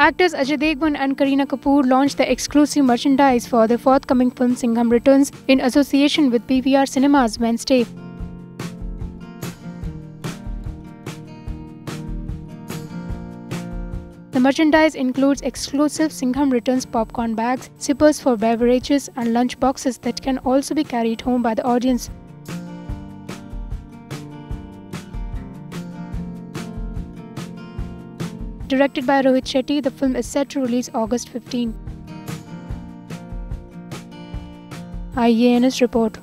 Actors Ajay Devgn and Kareena Kapoor launched the exclusive merchandise for the forthcoming film Singham Returns in association with PVR Cinemas Wednesday. The merchandise includes exclusive Singham Returns popcorn bags, sippers for beverages, and lunch boxes that can also be carried home by the audience. Directed by Rohit Shetty, the film is set to release August 15. IANS report.